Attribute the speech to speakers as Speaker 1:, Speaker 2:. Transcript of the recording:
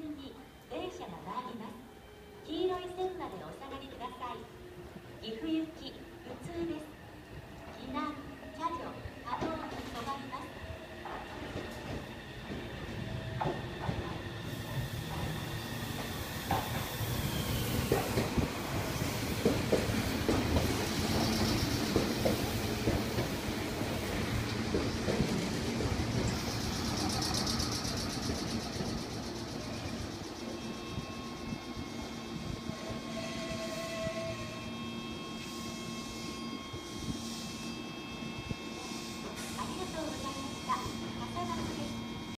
Speaker 1: 線に電車が参ります。黄色い線までお下がりください。岐阜行き